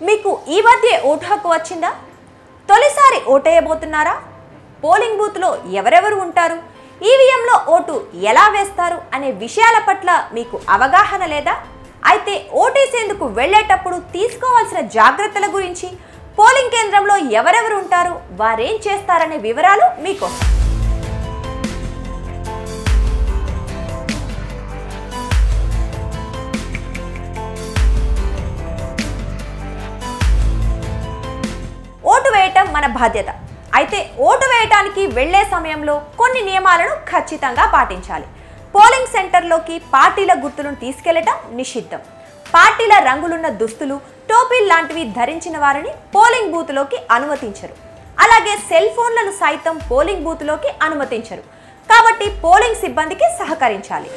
మీకు ఈ మధ్య ఓటు హక్కు వచ్చిందా? తొలిసారి ఓటేయబోతున్నారా? పోలింగ్ బూత్లో ఎవరెవరు ఉంటారు? ఈవీఎంలో ఓటు ఎలా వేస్తారు అనే విషయాల పట్ల మీకు అవగాహన లేదా? అయితే ఓటేసేందుకు వెళ్ళేటప్పుడు తీసుకోవాల్సిన జాగ్రత్తల గురించి పోలింగ్ కేంద్రంలో ఎవరెవరు ఉంటారు? వారేం చేస్తారనే వివరాలు మీకోసం వేయటం మన బాధ్యత. అయితే ఓటు వేయటానికి వెళ్ళే సమయంలో కొన్ని నియమాలను ఖచ్చితంగా పాటించాలి. పోలింగ్ సెంటర్లోకి పార్టీల గుర్తులను తీసుకెళ్ళటం నిషిద్ధం. పార్టీల రంగులున్న దుస్తులు టోపీల్ లాంటివి ధరించిన వారిని పోలింగ్ బూత్లోకి అనుమతించరు. అలాగే సెల్ ఫోన్లను సైతం పోలింగ్ బూత్లోకి అనుమతించరు. కాబట్టి పోలింగ్ సిబ్బందికి సహకరించాలి.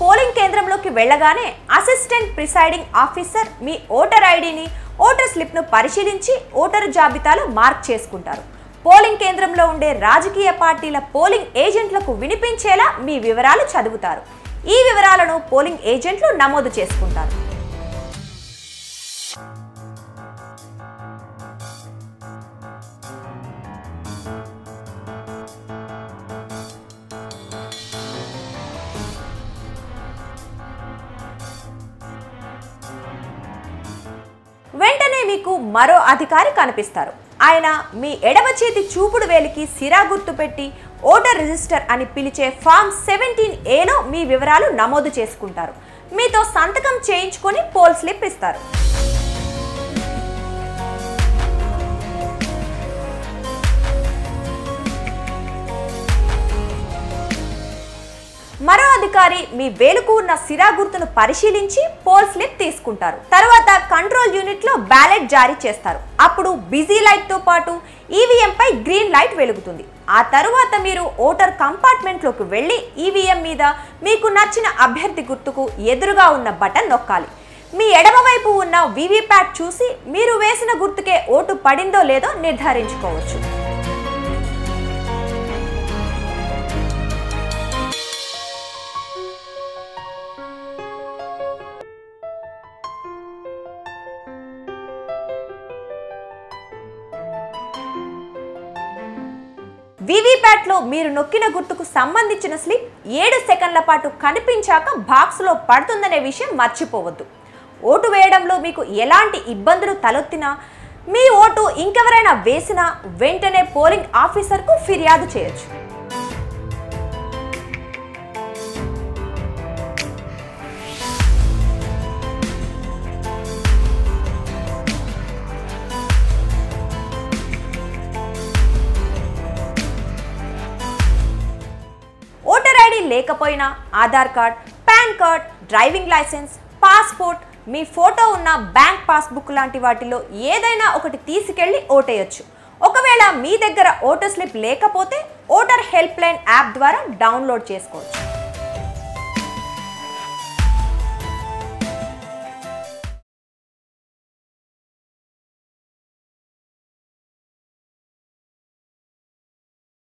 పోలింగ్ కేంద్రంలోకి వెళ్ళగానే అసిస్టెంట్ ప్రిసైడింగ్ ఆఫీసర్ మీ ఓటర్ ఐడిని ఓటర్ స్లిప్ను పరిశీలించి ఓటరు జాబితాలో మార్క్ చేసుకుంటారు. పోలింగ్ కేంద్రంలో ఉండే రాజకీయ పార్టీల పోలింగ్ ఏజెంట్లకు వినిపించేలా మీ వివరాలు చదువుతారు. ఈ వివరాలను పోలింగ్ ఏజెంట్లు నమోదు చేసుకుంటారు. మీకు మరో అధికారి కనిపిస్తారు. ఆయన మీ ఎడమ చేతి చూపుడు వేలికి సిరా గుర్తు పెట్టి ఓటర్ రిజిస్టర్ అని పిలిచే ఫామ్ సెవెంటీన్ ఏలో మీ వివరాలు నమోదు చేసుకుంటారు. మీతో సంతకం చేయించుకొని పోల్ స్లిప్ ఇస్తారు. మరో అధికారి మీ వేలుకు ఉన్న సిరా గుర్తును పరిశీలించి పోల్ స్లిప్ తీసుకుంటారు. తర్వాత కంట్రోల్ యూనిట్లో బ్యాలెట్ జారీ చేస్తారు. అప్పుడు బిజీ లైట్తో పాటు ఈవీఎం పై గ్రీన్ లైట్ వెలుగుతుంది. ఆ తరువాత మీరు ఓటర్ కంపార్ట్మెంట్లోకి వెళ్ళి ఈవీఎం మీద మీకు నచ్చిన అభ్యర్థి గుర్తుకు ఎదురుగా ఉన్న బటన్ నొక్కాలి. మీ ఎడమవైపు ఉన్న వీవీప్యాట్ చూసి మీరు వేసిన గుర్తుకే ఓటు పడిందో లేదో నిర్ధారించుకోవచ్చు. వీవీప్యాట్లో మీరు నొక్కిన గుర్తుకు సంబంధించిన స్లిప్ ఏడు సెకండ్ల పాటు కనిపించాక బాక్స్లో పడుతుందనే విషయం మర్చిపోవద్దు. ఓటు వేయడంలో మీకు ఎలాంటి ఇబ్బందులు తలెత్తినా మీ ఓటు ఇంకెవరైనా వేసినా వెంటనే పోలింగ్ ఆఫీసర్కు ఫిర్యాదు చేయొచ్చు. లేకపోయినా Aadhaar card pan card driving licence passport మీ ఫోటో ఉన్న బ్యాంక్ పాస్బుక్ లాంటి వాటిలో ఏదైనా ఒకటి తీసుకెళ్ళి ఓటేయొచ్చు. ఒకవేళ మీ దగ్గర ఓటర్ స్లిప్ లేకపోతే ఓటర్ హెల్ప్ లైన్ యాప్ ద్వారా డౌన్లోడ్ చేసుకోవచ్చు.